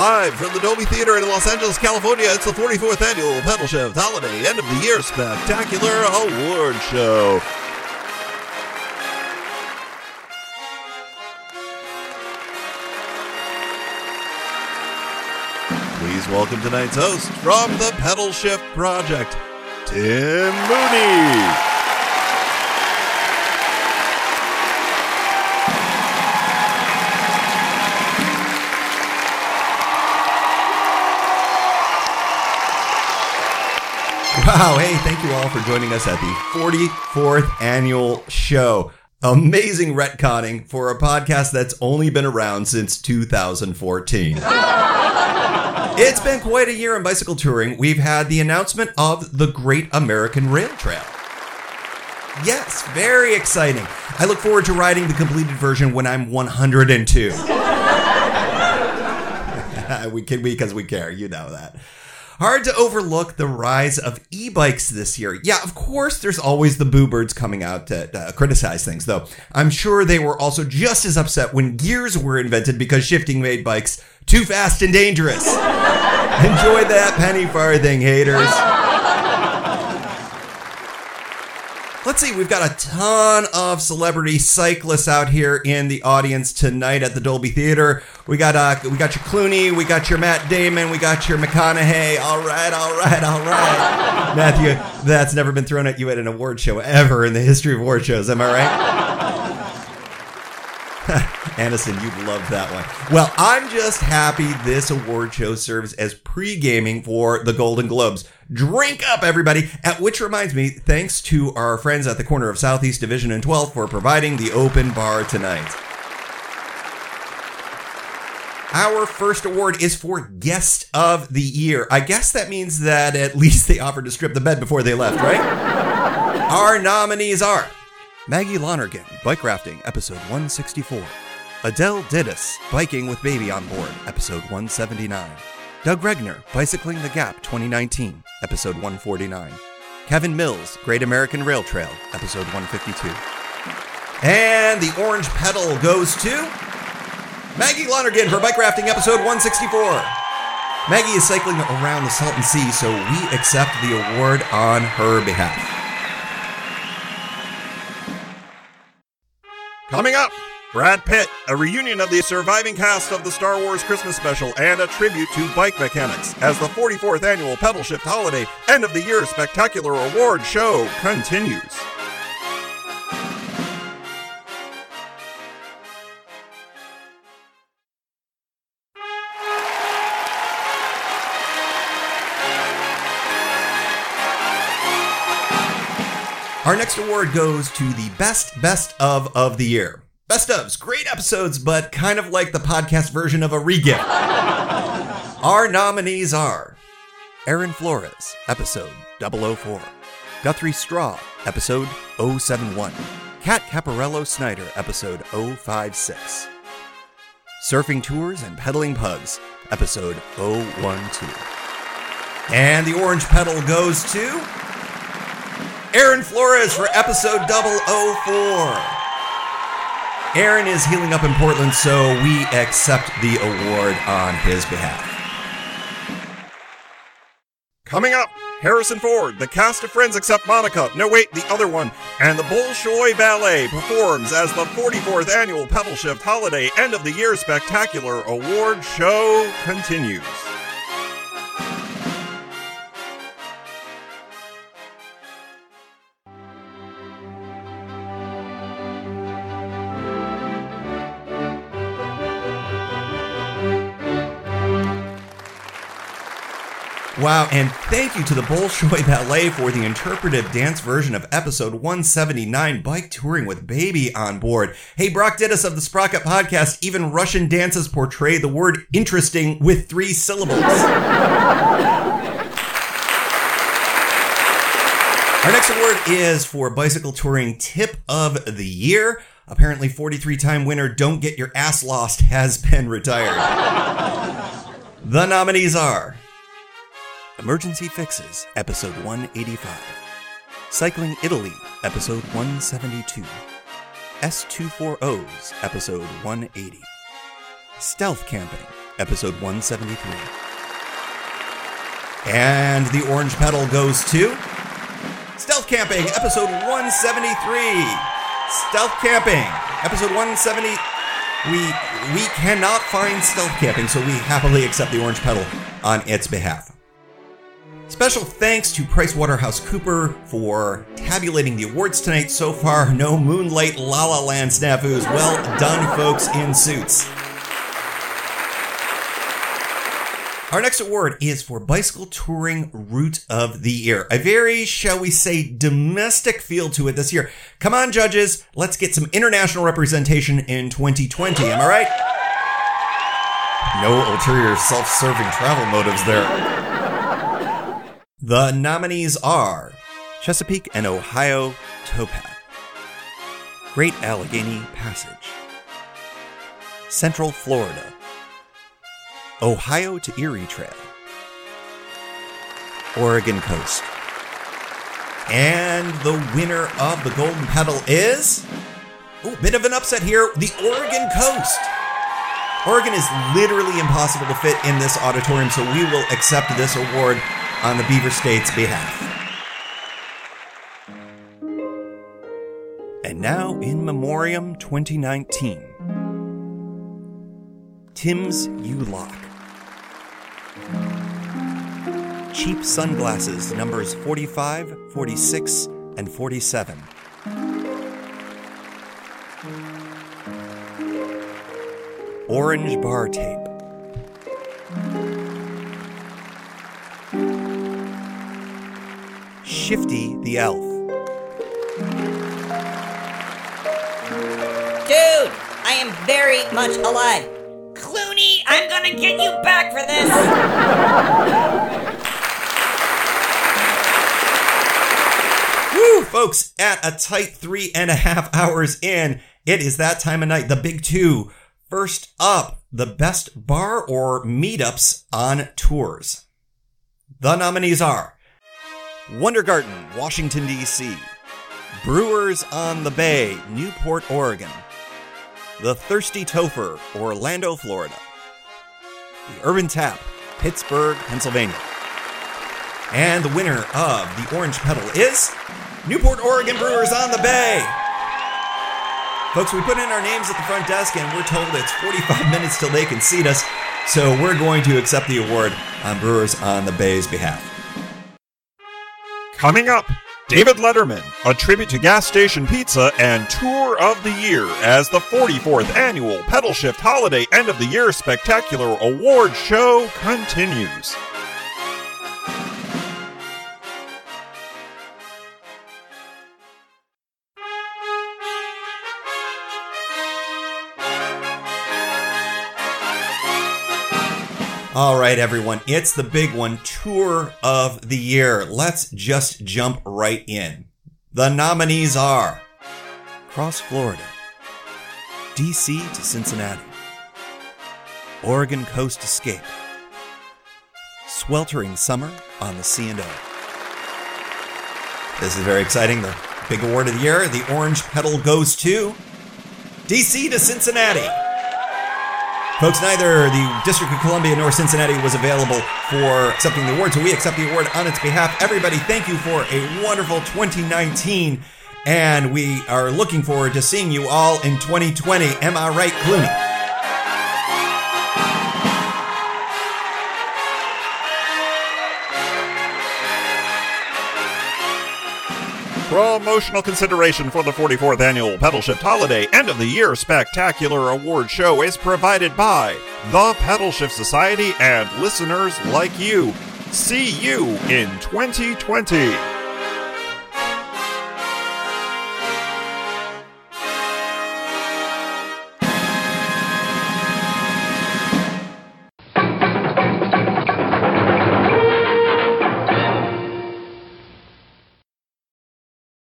Live from the Dolby Theater in Los Angeles, California, it's the 44th annual Pedalshift Holiday End of the Year Spectacular Award Show. Please welcome tonight's host from the Pedalshift Project, Tim Mooney. Wow, hey, thank you all for joining us at the 44th annual show. Amazing retconning for a podcast that's only been around since 2014. it's been quite a year in bicycle touring. We've had the announcement of the Great American Rail Trail. Yes, very exciting. I look forward to riding the completed version when I'm 102. we can we because we care, you know that. Hard to overlook the rise of e-bikes this year. Yeah, of course, there's always the boo birds coming out to uh, criticize things, though. I'm sure they were also just as upset when gears were invented because shifting made bikes too fast and dangerous. Enjoy that penny farthing, haters. Let's see, we've got a ton of celebrity cyclists out here in the audience tonight at the Dolby Theater. We got uh, we got your Clooney, we got your Matt Damon, we got your McConaughey. All right, all right, all right. Matthew, that's never been thrown at you at an award show ever in the history of award shows. Am I right? Anderson, you'd love that one. Well, I'm just happy this award show serves as pre-gaming for the Golden Globes. Drink up, everybody! At which reminds me, thanks to our friends at the corner of Southeast Division and 12th for providing the open bar tonight. Our first award is for Guest of the Year. I guess that means that at least they offered to strip the bed before they left, right? Our nominees are Maggie Lonergan, Bike Rafting, Episode 164. Adele Dittus, Biking with Baby on Board, Episode 179. Doug Riegner, Bicycling the Gap 2019, Episode 149. Kevin Mills, Great American Rail Trail, Episode 152. And the orange pedal goes to Maggie Lonergan for Bike Rafting, Episode 164. Maggie is cycling around the Salton Sea, so we accept the award on her behalf. Coming up, Brad Pitt, a reunion of the surviving cast of the Star Wars Christmas special, and a tribute to bike mechanics as the 44th annual Pedalshift Holiday End of the Year Spectacular Award Show continues. Our next award goes to the best best of of the year. Best ofs, great episodes, but kind of like the podcast version of a regift. Our nominees are Aaron Flores, episode 004. Guthrie Straw, episode 071. Cat Caperello Snyder, episode 056. Surfing Tours and Pedaling Pugs, episode 012. And the orange pedal goes to Aaron Flores for episode 004. Aaron is healing up in Portland, so we accept the award on his behalf. Coming up, Harrison Ford, the cast of Friends except Monica, no wait, the other one, and the Bolshoi Ballet performs as the 44th annual Pedalshift Holiday End of the Year Spectacular Award Show continues. Wow, and thank you to the Bolshoi Ballet for the interpretive dance version of episode 179, Bike Touring with Baby on Board. Hey, Brock Dittus of the Sprocket Podcast, even Russian dances portray the word interesting with three syllables. Our next award is for Bicycle Touring Tip of the Year. Apparently, 43 time winner Don't Get Your Ass Lost has been retired. the nominees are Emergency Fixes, Episode 185. Cycling Italy, Episode 172. S24Os, Episode 180. Stealth Camping, episode 173. And the orange pedal goes to Stealth Camping, episode 173. Stealth Camping, episode 170. We we cannot find Stealth Camping, so we happily accept the orange pedal on its behalf. Special thanks to PricewaterhouseCooper for tabulating the awards tonight. So far, no Moonlight La La Land snafus. Well done, folks in suits. Our next award is for Bicycle Touring Route of the Year. A very, shall we say, domestic feel to it this year. Come on, judges, let's get some international representation in 2020. Am I right? No ulterior self serving travel motives there. The nominees are Chesapeake and Ohio Towpath, Great Allegheny Passage, Central Florida, Ohio to Erie Trail, Oregon Coast. And the winner of the Golden Pedal is. Ooh, bit of an upset here the Oregon Coast. Oregon is literally impossible to fit in this auditorium, so we will accept this award on the Beaver State's behalf. And now, in Memoriam 2019, Tim's U-Lock. Cheap sunglasses, numbers 45, 46, and 47. Orange bar tape. Shifty the Elf. Dude, I am very much alive. Clooney, I'm gonna get you back for this. Woo, folks, at a tight three and a half hours in, it is that time of night, the big two. First up, the best bar or meetups on tours. The nominees are Wundergarden, Washington, D.C., Brewers on the Bay, Newport, Oregon, The Thirsty Topher, Orlando, Florida, The Urban Tap, Pittsburgh, Pennsylvania. And the winner of the Orange Pedal is Newport, Oregon Brewers on the Bay. Folks, we put in our names at the front desk and we're told it's 45 minutes till they can seat us, so we're going to accept the award on Brewers on the Bay's behalf. Coming up, David Letterman, a tribute to gas station pizza and tour of the year as the 44th annual Pedalshift Holiday End of the Year Spectacular Award Show continues. All right, everyone, it's the big one tour of the year. Let's just jump right in. The nominees are Cross Florida, DC to Cincinnati, Oregon Coast Escape, Sweltering Summer on the C&O. This is very exciting. The big award of the year, the orange pedal goes to DC to Cincinnati. Folks, neither the District of Columbia nor Cincinnati was available for accepting the award, so we accept the award on its behalf. Everybody, thank you for a wonderful 2019, and we are looking forward to seeing you all in 2020. Am I right, Clooney? Promotional consideration for the 44th annual Pedalshift Holiday End of the Year Spectacular Award Show is provided by the Pedalshift Society and listeners like you. See you in 2020.